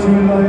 Senhor,